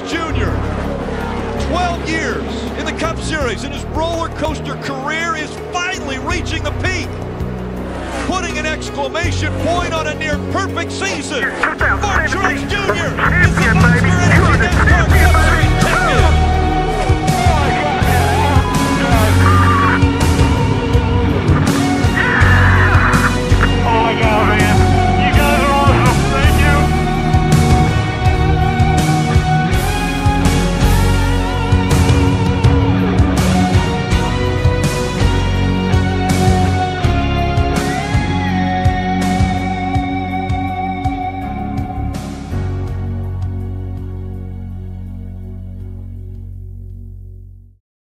Jr. 12 years in the Cup Series, and his roller coaster career is finally reaching the peak. Putting an exclamation point on a near perfect season. for Truex Jr.